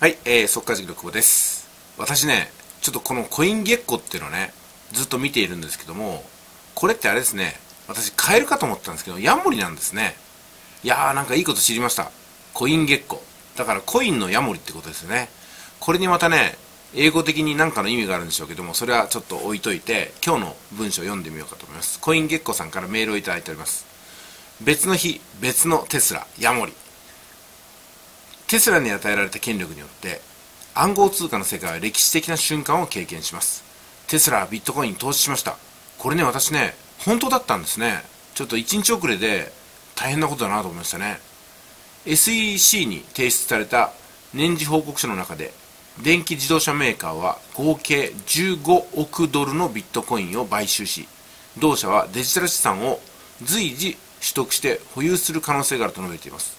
はい、えー、速稼塾の久保です。私ね、ちょっとこのコイン月光っていうのね、ずっと見ているんですけども、これってあれですね、私買えるかと思ったんですけど、ヤモリなんですね。いやーなんかいいこと知りました。コイン月光。だからコインのヤモリってことですよね。これにまたね、英語的に何かの意味があるんでしょうけども、それはちょっと置いといて、今日の文章を読んでみようかと思います。コイン月光さんからメールをいただいております。別の日、別のテスラ、ヤモリ。テスラに与えられた権力によって暗号通貨の世界は歴史的な瞬間を経験します。テスラはビットコインに投資しました。これね私ね本当だったんですね。ちょっと1日遅れで大変なことだなと思いましたね。SEC に提出された年次報告書の中で電気自動車メーカーは合計15億ドルのビットコインを買収し同社はデジタル資産を随時取得して保有する可能性があると述べています。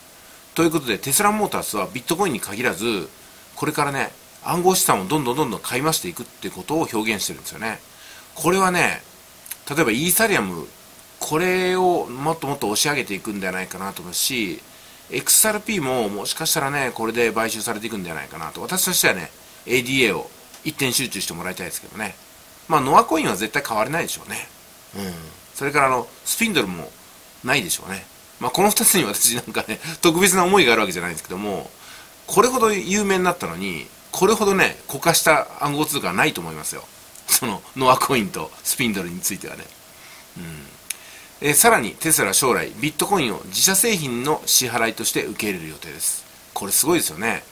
ということで、テスラモータースはビットコインに限らず、これからね、暗号資産をどんどんどんどん買い増していくっていうことを表現してるんですよね。これはね、例えばイーサリアム、これをもっともっと押し上げていくんではないかなと思うし、XRP ももしかしたらね、これで買収されていくんではないかなと。私としてはね、ADA を一点集中してもらいたいですけどね。まあ、ノアコインは絶対変われないでしょうね。うん。それからあの、スピンドルもないでしょうね。まあ、この2つに私なんかね、特別な思いがあるわけじゃないんですけども、これほど有名になったのに、これほどね、固化した暗号通貨はないと思いますよ。その、ノアコインとスピンドルについてはね。うん。えさらに、テスラ将来、ビットコインを自社製品の支払いとして受け入れる予定です。これすごいですよね。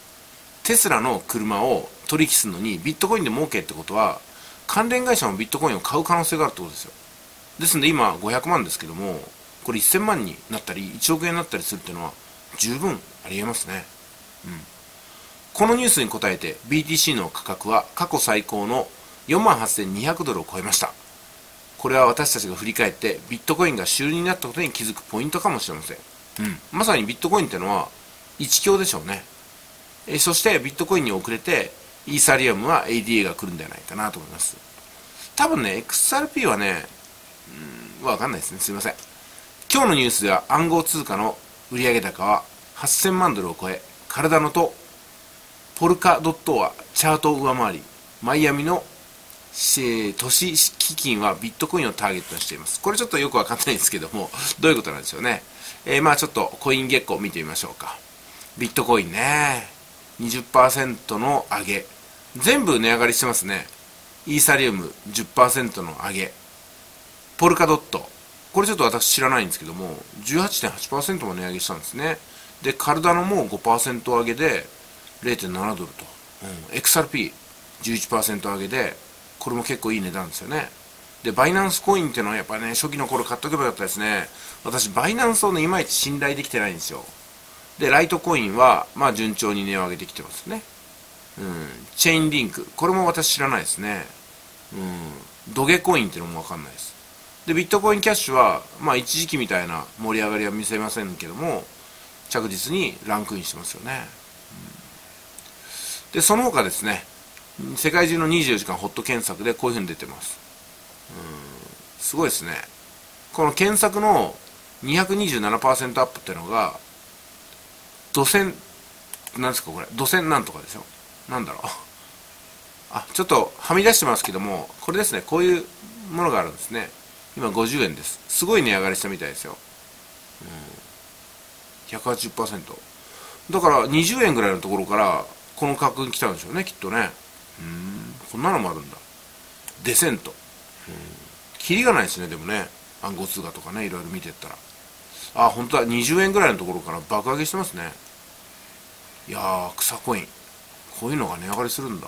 テスラの車を取引するのにビットコインで儲けってことは、関連会社もビットコインを買う可能性があるってことですよ。ですんで今500万ですけども、これ1000万になったり1億円になったりするっていうのは十分ありえますね。うん。このニュースに答えて BTC の価格は過去最高の4万8200ドルを超えました。これは私たちが振り返ってビットコインが主流になったことに気づくポイントかもしれません。うん。まさにビットコインっていうのは一強でしょうね。えそしてビットコインに遅れてイーサリアムは ADA が来るんではないかなと思います。多分ね、XRP はね、うん、わかんないですね。すいません。今日のニュースでは暗号通貨の売上高は8000万ドルを超え、カルダノとポルカドットはチャートを上回り、マイアミの都市基金はビットコインをターゲットにしています。これちょっとよくわかんないんですけども、どういうことなんでしょうね。えー、まあちょっとコイン月光見てみましょうか。ビットコインね、20%の上げ。全部値上がりしてますね。イーサリウム10%の上げ。ポルカドットこれちょっと私知らないんですけども、18.8%も値上げしたんですね。で、カルダノも5%上げで0.7ドルと。うん、XRP11% 上げで、これも結構いい値段ですよね。で、バイナンスコインっていうのはやっぱね、初期の頃買っとけばよかったですね。私、バイナンスをね、いまいち信頼できてないんですよ。で、ライトコインは、まあ順調に値を上げてきてますね。うん、チェインリンク。これも私知らないですね。うん、ドゲコインっていうのもわかんないです。でビットコインキャッシュは、まあ、一時期みたいな盛り上がりは見せませんけども着実にランクインしてますよね、でその他ですね世界中の24時間ホット検索でこういうふうに出てます、うん、すごいですね。この検索の227%アップっていうのが土線なんですかこれ土線なんとかでしょなんだろう。あちょっとはみ出してますけどもこれですねこういうものがあるんですね。今50円です。すごい値上がりしたみたいですよ、うん、180%だから20円ぐらいのところからこの価格に来たんでしょうねきっとね。うん。こんなのもあるんだ。デセント、うん、キリがないですねでもね。暗号通貨とかねいろいろ見てったら。あ本当だ。20円ぐらいのところから爆上げしてますね。いやー草コイン。こういうのが値上がりするんだ、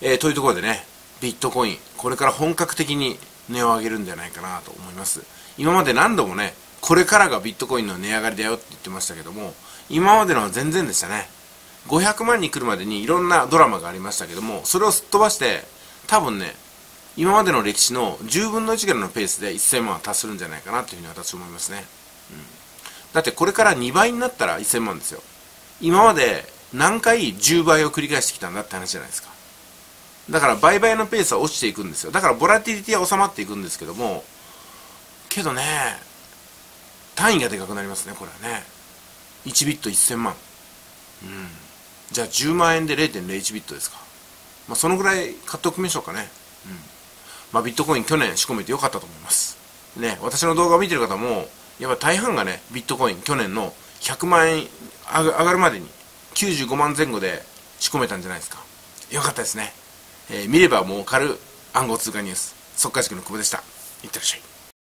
うん、えー、というところでね。ビットコイン、これから本格的に値を上げるんじゃないかなと思います。今まで何度もね、これからがビットコインの値上がりだよって言ってましたけども、今までのは全然でしたね。500万に来るまでにいろんなドラマがありましたけども、それをすっ飛ばして、多分ね、今までの歴史の10分の1ぐらいのペースで1000万は達するんじゃないかなというふうに私は思いますね。うん。だってこれから2倍になったら1000万ですよ。今まで何回10倍を繰り返してきたんだって話じゃないですか。だから売買のペースは落ちていくんですよ。だからボラティリティは収まっていくんですけども。けどね単位がでかくなりますねこれはね。1ビット1000万。うん。じゃあ10万円で0.01ビットですか。まあそのぐらい買っておきましょうかね。うん。まあビットコイン去年仕込めてよかったと思います。ね私の動画を見てる方もやっぱ大半がねビットコイン去年の100万円上がるまでに95万前後で仕込めたんじゃないですか。よかったですね、えー、見れば儲かる暗号通貨ニュース速稼塾の久保でした。いってらっしゃい。